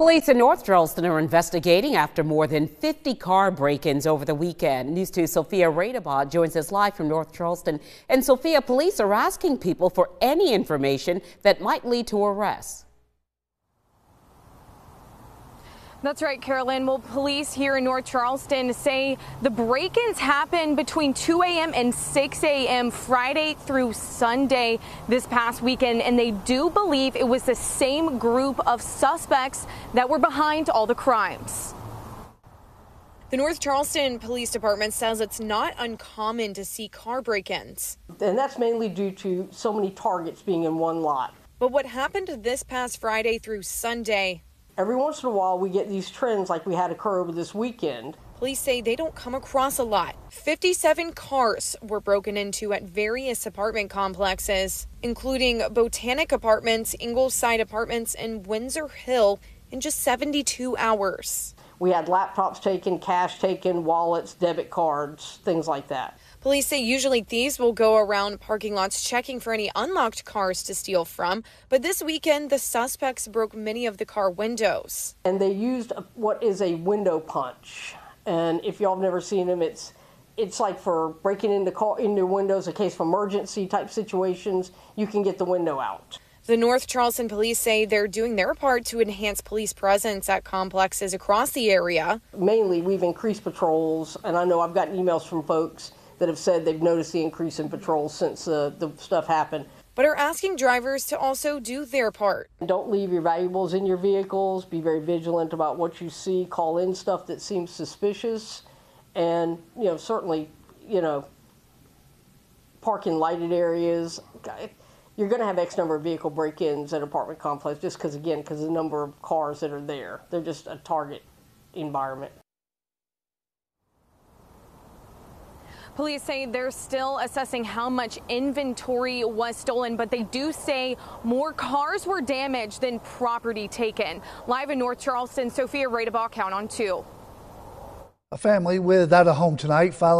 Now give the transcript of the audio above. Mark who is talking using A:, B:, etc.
A: Police in North Charleston are investigating after more than 50 car break-ins over the weekend. News 2 Sophia Radabot joins us live from North Charleston. And Sophia, police are asking people for any information that might lead to arrests.
B: That's right, Carolyn. Well, police here in North Charleston say the break-ins happened between 2 a.m. and 6 a.m. Friday through Sunday this past weekend, and they do believe it was the same group of suspects that were behind all the crimes. The North Charleston Police Department says it's not uncommon to see car break-ins.
C: And that's mainly due to so many targets being in one lot.
B: But what happened this past Friday through Sunday
C: Every once in a while, we get these trends like we had occur over this weekend.
B: Police say they don't come across a lot. 57 cars were broken into at various apartment complexes, including Botanic Apartments, Ingleside Apartments, and Windsor Hill in just 72 hours.
C: We had laptops taken, cash taken, wallets, debit cards, things like that.
B: Police say usually thieves will go around parking lots checking for any unlocked cars to steal from, but this weekend the suspects broke many of the car windows.
C: And they used what is a window punch. And if y'all have never seen them, it's it's like for breaking into car into windows, a case of emergency type situations, you can get the window out.
B: The North Charleston police say they're doing their part to enhance police presence at complexes across the area.
C: Mainly, we've increased patrols, and I know I've gotten emails from folks that have said they've noticed the increase in patrols since uh, the stuff happened.
B: But are asking drivers to also do their part.
C: Don't leave your valuables in your vehicles. Be very vigilant about what you see. Call in stuff that seems suspicious. And, you know, certainly, you know, park in lighted areas you're going to have X number of vehicle break-ins at apartment complex just because, again, because the number of cars that are there. They're just a target environment.
B: Police say they're still assessing how much inventory was stolen, but they do say more cars were damaged than property taken. Live in North Charleston, Sophia Radabach, Count on 2.
D: A family without a home tonight following